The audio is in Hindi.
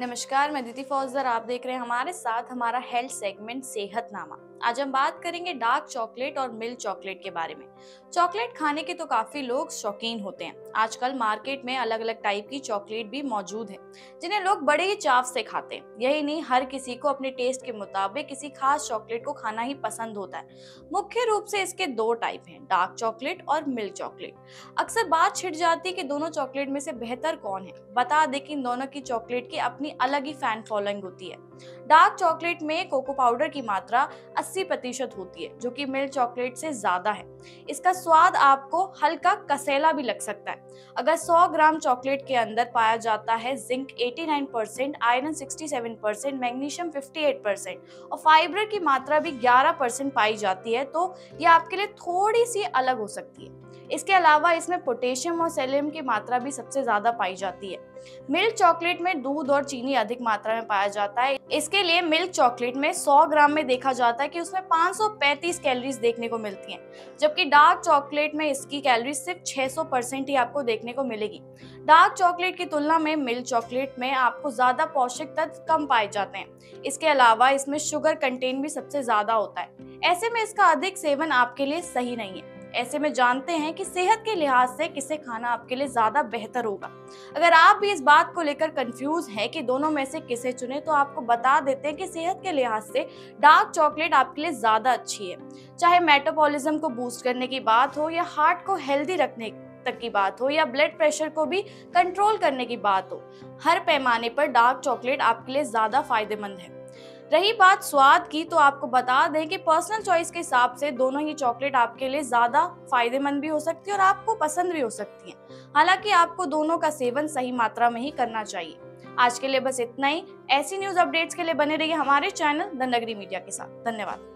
नमस्कार मैं दीदी फौजदार। आप देख रहे हैं हमारे साथ हमारा हेल्थ सेगमेंट सेहतनामा। आज हम बात करेंगे डार्क चॉकलेट और मिल्क चॉकलेट के बारे में। चॉकलेट खाने के तो काफ़ी लोग शौकीन होते हैं। आजकल मार्केट में अलग अलग टाइप की चॉकलेट भी मौजूद है, जिन्हें लोग बड़े ही चाव से खाते हैं। यही नहीं, हर किसी को अपने टेस्ट के मुताबिक किसी खास चॉकलेट को खाना ही पसंद होता है। मुख्य रूप से इसके दो टाइप हैं, डार्क चॉकलेट और मिल्क चॉकलेट। अक्सर बात छिड़ जाती है कि दोनों चॉकलेट में से बेहतर कौन है। बता दें कि इन दोनों की चॉकलेट की अपनी अलग ही फ़ैन फॉलोइंग होती है। डार्क चॉकलेट में कोको पाउडर की मात्रा 80 प्रतिशत होती है, जो कि मिल्क चॉकलेट से ज़्यादा है। इसका स्वाद आपको हल्का कसेला भी लग सकता है। अगर 100 ग्राम चॉकलेट के अंदर पाया जाता है zinc 89 percent iron 67 percent magnesium 58 percent और फाइबर की मात्रा भी 11 परसेंट पाई जाती है तो ये आपके लिए थोड़ी सी अलग हो सकती है। इसके अलावा इसमें पोटेशियम और सेलियम की मात्रा भी सबसे ज़्यादा पाई जाती है। मिल्क चॉकलेट में दूध और चीनी अधिक मात्रा में पाया जाता है। इसके लिए मिल्क चॉकलेट में 100 ग्राम में देखा जाता है कि उसमें 535 कैलोरीज देखने को मिलती हैं, जबकि डार्क चॉकलेट में इसकी कैलोरीज सिर्फ़ 600 परसेंट ही आपको देखने को मिलेगी। डार्क चॉकलेट की तुलना में मिल्क चॉकलेट में आपको ज़्यादा पौष्टिक तत्व कम पाए जाते हैं। इसके अलावा इसमें शुगर कंटेंट भी सबसे ज़्यादा होता है। ऐसे में इसका अधिक सेवन आपके लिए सही नहीं है। ऐसे में जानते हैं कि सेहत के लिहाज से किसे खाना आपके लिए ज़्यादा बेहतर होगा। अगर आप भी इस बात को लेकर कंफ्यूज हैं कि दोनों में से किसे चुने तो आपको बता देते हैं कि सेहत के लिहाज से डार्क चॉकलेट आपके लिए ज़्यादा अच्छी है। चाहे मेटाबॉलिज्म को बूस्ट करने की बात हो या हार्ट को हेल्दी रखने तक की बात हो या ब्लड प्रेशर को भी कंट्रोल करने की बात हो, हर पैमाने पर डार्क चॉकलेट आपके लिए ज़्यादा फ़ायदेमंद है। रही बात स्वाद की तो आपको बता दें कि पर्सनल चॉइस के हिसाब से दोनों ही चॉकलेट आपके लिए ज़्यादा फ़ायदेमंद भी हो सकती है और आपको पसंद भी हो सकती है। हालाँकि आपको दोनों का सेवन सही मात्रा में ही करना चाहिए। आज के लिए बस इतना ही। ऐसी न्यूज़ अपडेट्स के लिए बने रहिए हमारे चैनल द नगरी मीडिया के साथ। धन्यवाद।